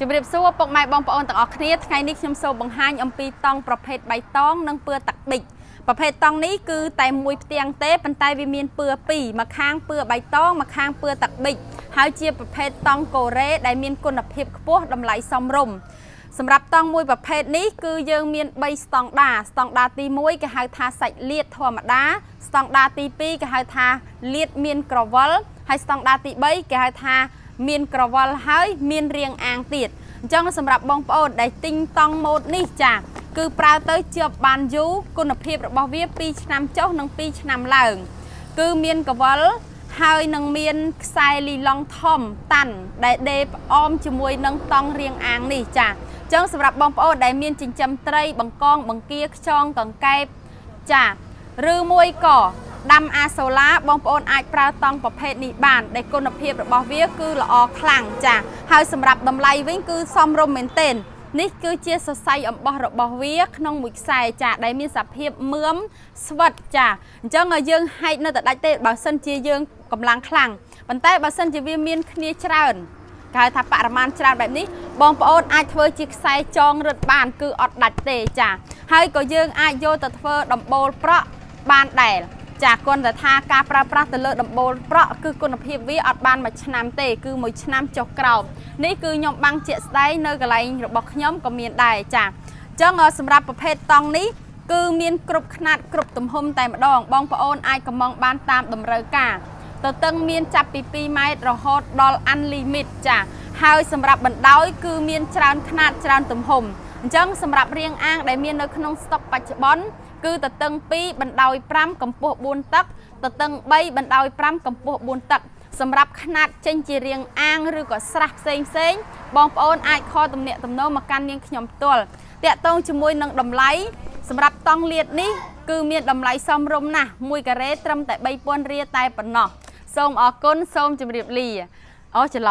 ជំរាបសួរពុកម៉ែបងប្អូនទាំងអស់គ្នាថ្ងៃនេះខ្ញុំសូមបង្ហាញអំពីតង់ប្រភេទបៃតងនិងពឿតាក់ឌិចប្រភេទតង់នេះគឺតែមួយផ្ទាំងទេប៉ុន្តែវាមានពឿពីរមួយខាងពឿបៃតងមួយខាងពឿតាក់ឌិចហើយជាប្រភេទតង់កូរ៉េដែលមានគុណភាពខ្ពស់តម្លៃសមរម្យសម្រាប់តង់មួយប្រភេទនេះគឺយើងមាន3ស្តង់ដារស្តង់ដារទី1គេហៅថាសាច់លាតធម្មតា ស្តង់ដារទី2គេហៅថាលាតមានក្រវិលហើយស្តង់ដារទី3គេហៅថា មានក្រវិលហើយមានរាងអាងទៀតអញ្ចឹងសម្រាប់បងប្អូនដែលទិញតង់ម៉ូតនេះចាគឺប្រើទៅជាប់បានយូរគុណភាពរបស់វា2ឆ្នាំចុះនិង2ឆ្នាំឡើង គឺមានកវលហើយនឹងមានខ្សែលីឡុងធំតាន់ដែលដេផ្អមជាមួយនឹងតង់រៀងអាងនេះចាអញ្ចឹងសម្រាប់បងប្អូនដែលមានចិញ្ចឹមត្រីបង្កងបង្គាខ្យងកង្កែបចាឬមួយក៏ ដាំអាសូឡាបងប្អូនអាចប្រើតង់ប្រភេទនេះបានដែលគុណភាពរបស់វាគឺល្អខ្លាំងចាហើយសម្រាប់តម្លៃវិញគឺសមរម្យមែនទែននេះគឺជាសរសៃអំបោះរបស់វា ក្នុងមួយខ្សែចាដែលមានសភាពមឿមស្វិតចាអញ្ចឹងយើងហែកនៅតែដាច់ទេបើសិនជាយើងកម្លាំងខ្លាំងប៉ុន្តែបើសិនជាវាមានគ្នាច្រើនគេហៅថាបរិមាណច្រើនបែបនេះបងប្អូនអាចធ្វើជាខ្សែចងរឹតបាន គឺអត់ដាច់ទេចាហើយក៏យើងអាចយកទៅធ្វើដំបូលប្រក់បានដែរ ចាគន់តែថាការប្រើប្រាស់ទៅលើដំបូលប្រក់គឺគុណភាពវាអត់បានមួយឆ្នាំទេគឺមួយឆ្នាំចុះក្រោមនេះគឺខ្ញុំបាំងជាក់ស្ដែងនៅកន្លែងរបស់ខ្ញុំក៏មានដែរចាអញ្ចឹងសម្រាប់ប្រភេទតង់នេះគឺមានគ្រប់ຂ្នាតគ្រប់ទំហំតែម្ដង បងប្អូនអាចកំងបានតាមតម្រូវការទទឹងមានចាប់ពី2ម៉ែត្ររហូតដល់ unlimit ចា ហើយសម្រាប់បណ្ដោយគឺមានច្រើនຂ្នាតច្រើនទំហំ អញ្ចឹងសម្រាប់រៀងអាងដែលមាននៅក្នុងស្តុកបច្ចុប្បន្នគឺតតឹង2បណ្ដោយ5កម្ពស់4ទឹកតតឹង3បណ្ដោយ5កម្ពស់4ទឹកសម្រាប់ຂណាត់ចេញជារាងអាងឬក៏ស្រះផ្សេងផ្សេងបងប្អូនអាចខលទំនាក់ទំនងមកកាន់នាងខ្ញុំផ្ទាល់តាក់ទងជាមួយនឹងតម្លៃសម្រាប់តង់លាតនេះគឺមានតម្លៃសមរម្យណាស់មួយការ៉េត្រឹមតែ3000រៀលតែប៉ុណ្ណោះសូមអរគុណសូមជម្រាបលាអូច្រឡំ